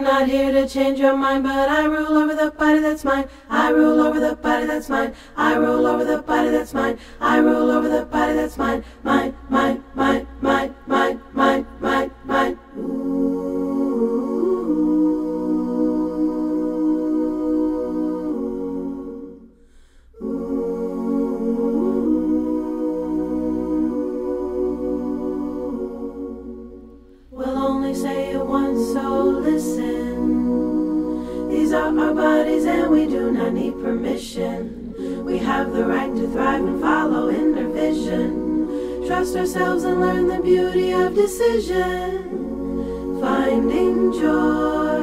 I'm not here to change your mind, but I rule over the body that's mine. I rule over the body that's mine. I rule over the body that's mine. I rule over the body that's mine. Mine, listen. These are our bodies, and we do not need permission. We have the right to thrive and follow inner vision. Trust ourselves and learn the beauty of decision. Finding joy,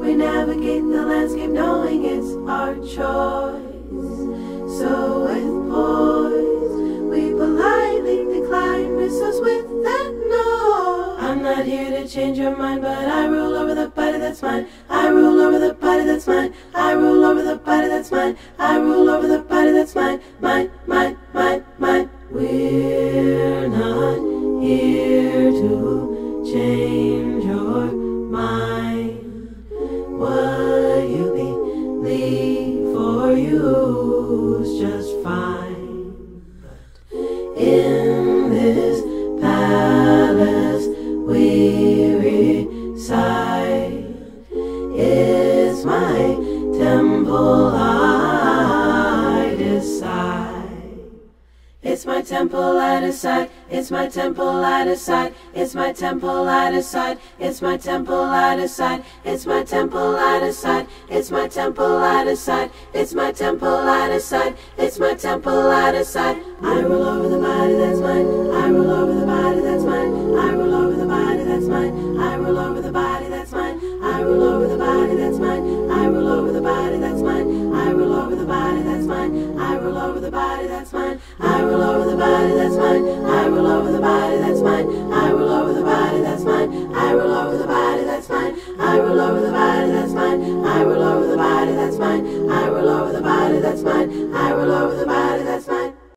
we navigate the landscape knowing it's our choice. Not here to change your mind, but I rule over the body that's mine. I rule over the body that's mine. I rule over the body that's mine. I rule over the body that's mine. Mine, mine, mine, mine. We're not here to change your mind. What you believe for you just fine. But In this temple, I decide. It's my temple, I decide. It's my temple, I decide. It's my temple, I decide. It's my temple, I decide. It's my temple, I decide. It's my temple, I decide. It's my temple, I decide. It's my temple, I decide. I rule over the body that's mine. I rule over the body mine. I rule over the body that's mine. I rule over the body that's mine. I rule over the body that's mine. I rule over the body that's mine. I rule over the body that's mine. I rule over the body that's mine. I rule over the body that's mine. I rule over the body that's mine. I rule over the body that's mine.